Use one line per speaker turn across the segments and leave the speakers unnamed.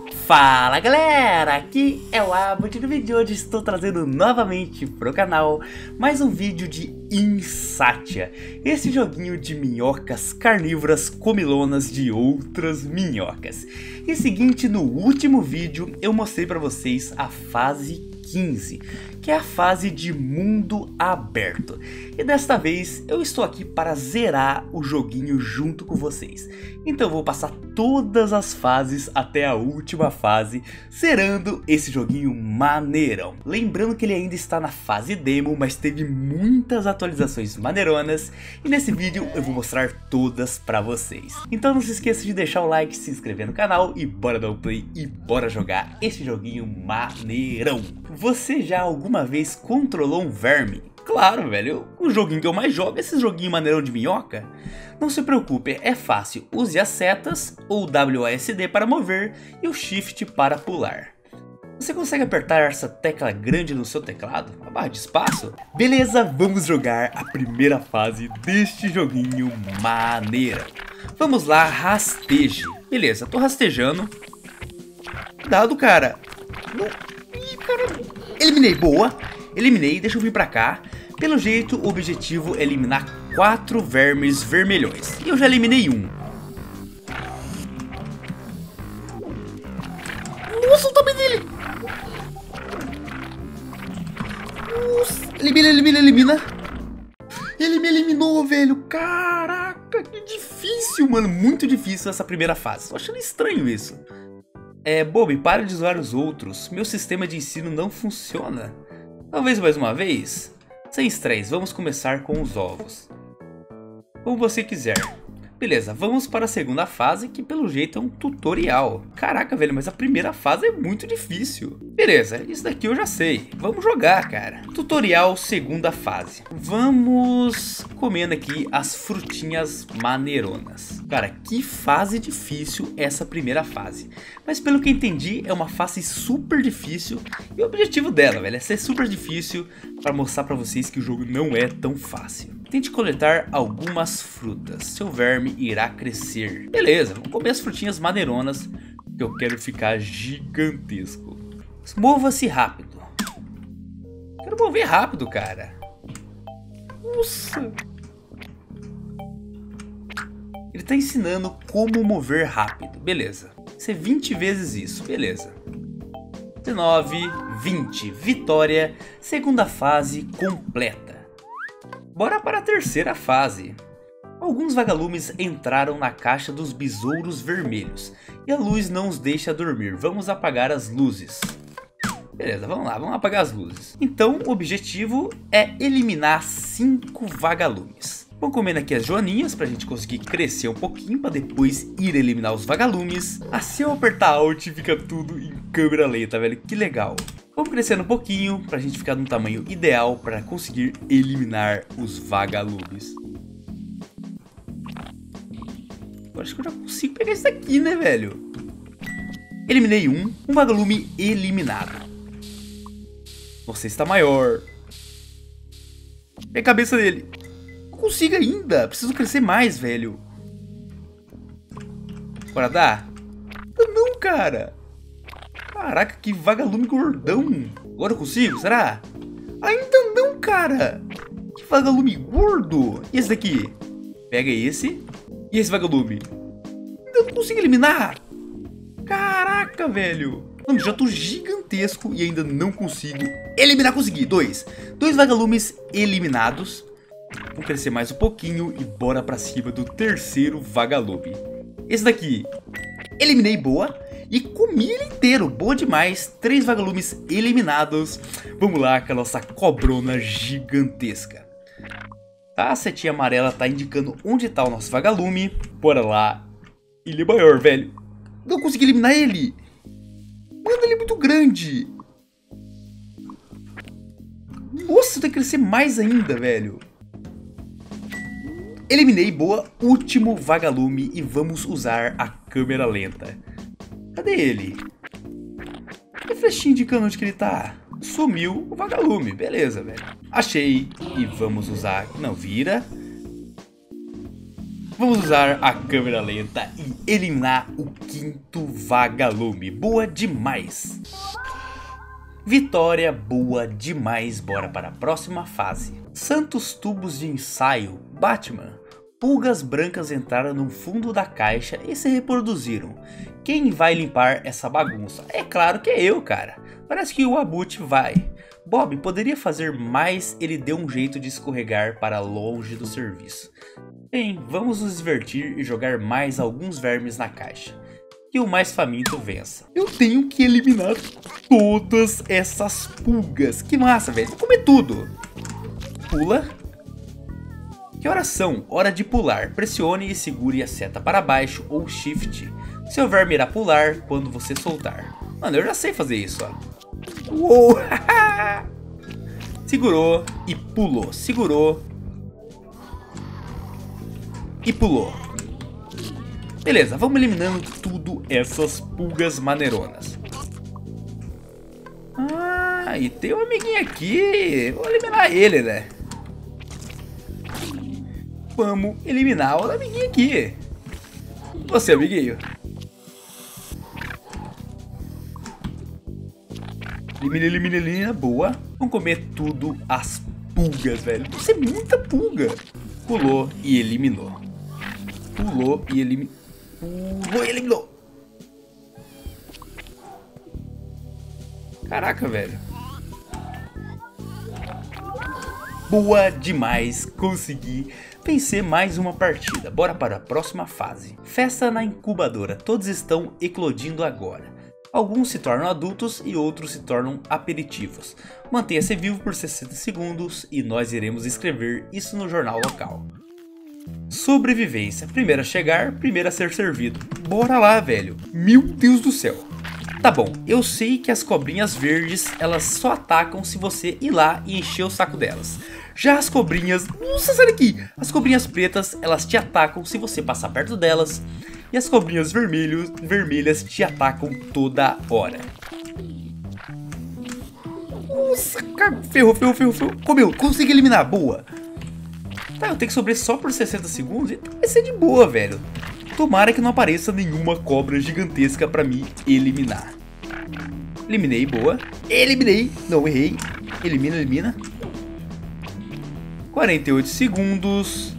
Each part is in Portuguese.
Fala galera, aqui é o e no vídeo de hoje estou trazendo novamente pro canal mais um vídeo de Insatia, esse joguinho de minhocas carnívoras comilonas de outras minhocas. E seguinte, no último vídeo eu mostrei para vocês a fase 15, que é a fase de mundo aberto. E desta vez eu estou aqui para zerar o joguinho junto com vocês. Então eu vou passar todas as fases até a última fase, zerando esse joguinho maneirão. Lembrando que ele ainda está na fase demo, mas teve muitas atualizações maneironas e nesse vídeo eu vou mostrar todas para vocês. Então não se esqueça de deixar o like, se inscrever no canal e bora dar um play e bora jogar esse joguinho maneirão. Você já alguma vez controlou um verme? Claro, velho, o joguinho que eu mais jogo é esse joguinho maneirão de minhoca. Não se preocupe, é fácil, use as setas ou WASD para mover e o Shift para pular. Você consegue apertar essa tecla grande no seu teclado? A barra de espaço? Beleza, vamos jogar a primeira fase deste joguinho maneira. Vamos lá, rasteje. Beleza, tô rastejando. Cuidado, cara. Não... Ih, cara. Eliminei, boa. Eliminei, deixa eu vir pra cá. Pelo jeito, o objetivo é eliminar quatro vermes vermelhões. E eu já eliminei um. Nossa, o tamanho dele! Nossa, elimina, elimina, elimina. Ele me eliminou, velho. Caraca, que difícil, mano. Muito difícil essa primeira fase. Tô achando estranho isso. É, Bob, para de zoar os outros. Meu sistema de ensino não funciona. Talvez mais uma vez? Sem estresse, vamos começar com os ovos. Como você quiser. Beleza, vamos para a segunda fase, que pelo jeito é um tutorial. Caraca, velho, mas a primeira fase é muito difícil. Beleza, isso daqui eu já sei. Vamos jogar, cara. Tutorial segunda fase. Vamos comendo aqui as frutinhas maneironas. Cara, que fase difícil essa primeira fase. Mas pelo que entendi, é uma fase super difícil. E o objetivo dela, velho, é ser super difícil para mostrar para vocês que o jogo não é tão fácil. Tente coletar algumas frutas, seu verme irá crescer. Beleza, vamos comer as frutinhas maneironas, que eu quero ficar gigantesco. Mova-se rápido. Quero mover rápido, cara. Nossa. Ele tá ensinando como mover rápido. Beleza. Isso é 20 vezes isso. Beleza. 19, 20. Vitória. Segunda fase completa. Bora para a terceira fase. Alguns vagalumes entraram na caixa dos besouros vermelhos e a luz não os deixa dormir. Vamos apagar as luzes. Beleza, vamos lá, vamos apagar as luzes. Então, o objetivo é eliminar 5 vagalumes. Vamos comendo aqui as joaninhas para a gente conseguir crescer um pouquinho para depois ir eliminar os vagalumes. Assim eu apertar Alt fica tudo em câmera lenta, velho. Que legal. Vamos crescendo um pouquinho para a gente ficar no tamanho ideal para conseguir eliminar os vagalumes. Eu acho que eu já consigo pegar esse daqui, né, velho? Eliminei um, um vagalume eliminado. Você está maior. É a cabeça dele. Consigo ainda. Preciso crescer mais, velho. Bora dar? Não, cara. Caraca, que vagalume gordão. Agora eu consigo, será? Ainda não, cara. Que vagalume gordo. E esse daqui? Pega esse. E esse vagalume? Ainda não consigo eliminar. Caraca, velho. Mano, já tô gigantesco e ainda não consigo eliminar. Consegui, dois. Dois vagalumes eliminados. Vou crescer mais um pouquinho e bora pra cima do terceiro vagalume. Esse daqui, eliminei boa. E comi ele inteiro, boa demais. Três vagalumes eliminados. Vamos lá com a nossa cobrona gigantesca. A setinha amarela tá indicando onde tá o nosso vagalume. Bora lá. Ele é maior, velho. Não consegui eliminar ele. Mano, ele é muito grande. Nossa, tem que crescer mais ainda, velho. Eliminei, boa, último vagalume e vamos usar a câmera lenta. Cadê ele? Que flechinha indicando onde que ele tá? Sumiu o vagalume, beleza, velho. Achei e vamos usar... Não, vira. Vamos usar a câmera lenta e eliminar o quinto vagalume. Boa demais! Vitória boa demais, bora para a próxima fase. Santos tubos de ensaio, Batman. Pulgas brancas entraram no fundo da caixa e se reproduziram. Quem vai limpar essa bagunça? É claro que é eu, cara. Parece que o Abut vai. Bob poderia fazer mais, ele deu um jeito de escorregar para longe do serviço. Bem, vamos nos divertir e jogar mais alguns vermes na caixa. Que o mais faminto vença. Eu tenho que eliminar todas essas pulgas. Que massa, velho. Vou comer tudo. Pula. Que horas são? Hora de pular. Pressione e segure a seta para baixo ou shift. Seu verme irá pular quando você soltar. Mano, eu já sei fazer isso, ó. Uou! Segurou e pulou. Segurou. E pulou. Beleza, vamos eliminando tudo essas pulgas maneironas. Ah, e tem um amiguinho aqui. Vou eliminar ele, né? Vamos eliminar o amiguinho aqui. Você, amiguinho. Elimina, elimina, elimina. Boa. Vamos comer tudo as pulgas, velho. Isso é muita pulga. Pulou e eliminou. Pulou e eliminou. Pulou e eliminou. Caraca, velho. Boa demais, consegui vencer mais uma partida. Bora para a próxima fase. Festa na incubadora, todos estão eclodindo agora. Alguns se tornam adultos e outros se tornam aperitivos. Mantenha-se vivo por 60 segundos e nós iremos escrever isso no jornal local. Sobrevivência. Primeiro a chegar, primeiro a ser servido. Bora lá, velho. Meu Deus do céu. Tá bom, eu sei que as cobrinhas verdes, elas só atacam se você ir lá e encher o saco delas. Já as cobrinhas, nossa, sai daqui! As cobrinhas pretas, elas te atacam se você passar perto delas. E as cobrinhas vermelhos, vermelhas te atacam toda hora. Nossa, ferrou, ferrou, ferrou, ferrou. Comeu, consegui eliminar, boa. Tá, eu tenho que sobreviver só por 60 segundos? Vai ser de boa, velho. Tomara que não apareça nenhuma cobra gigantesca pra me eliminar. Eliminei, boa. Eliminei, não errei. Elimina, elimina. 48 segundos.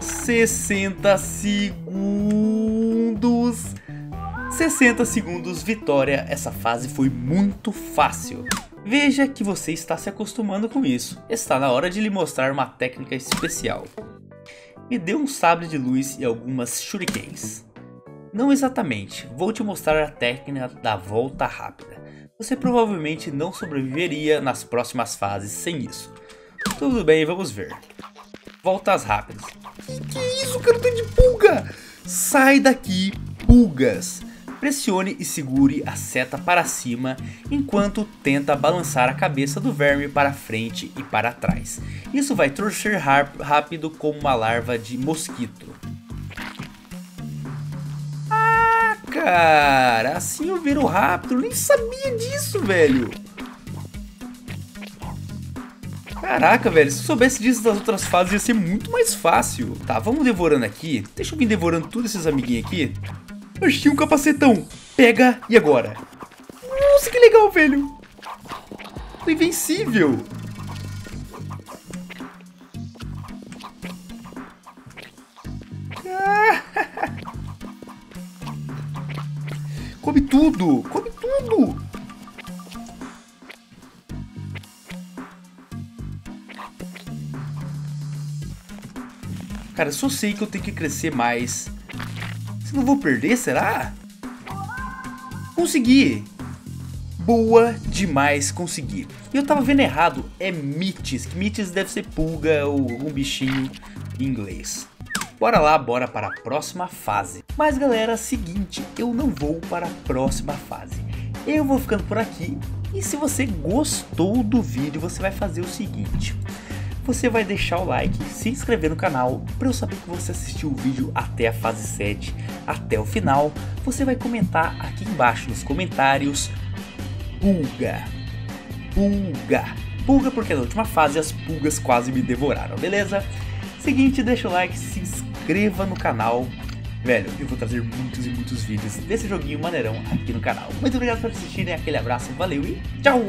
Sessenta segundos. 60 segundos, vitória. Essa fase foi muito fácil. Veja que você está se acostumando com isso. Está na hora de lhe mostrar uma técnica especial. Me dê um sabre de luz e algumas shurikens. Não exatamente, vou te mostrar a técnica da volta rápida. Você provavelmente não sobreviveria nas próximas fases sem isso. Tudo bem, vamos ver. Voltas rápidas. Que, que isso, cara? De pulga! Sai daqui, pulgas! Pressione e segure a seta para cima enquanto tenta balançar a cabeça do verme para frente e para trás. Isso vai torcer rápido como uma larva de mosquito. Ah, cara, assim eu viro rápido, nem sabia disso, velho. Caraca, velho, se eu soubesse disso das outras fases ia ser muito mais fácil. Tá, vamos devorando aqui. Deixa eu vir devorando todos esses amiguinhos aqui. Achei um capacetão. Pega e agora. Nossa, que legal, velho. Tô invencível. Come tudo, come tudo. Cara, só sei que eu tenho que crescer mais não vou perder, será? Consegui! Boa demais conseguir. E eu tava vendo errado, é mites. Mites deve ser pulga ou algum bichinho em inglês. Bora lá, bora para a próxima fase. Mas galera, seguinte, eu não vou para a próxima fase. Eu vou ficando por aqui. E se você gostou do vídeo, você vai fazer o seguinte você vai deixar o like, se inscrever no canal para eu saber que você assistiu o vídeo até a fase 7, até o final. Você vai comentar aqui embaixo nos comentários Pulga, Pulga, pulga, porque na última fase as pulgas quase me devoraram, beleza? Seguinte, deixa o like, se inscreva no canal. Velho, eu vou trazer muitos e muitos vídeos desse joguinho maneirão aqui no canal. Muito obrigado por assistirem, aquele abraço, valeu e tchau!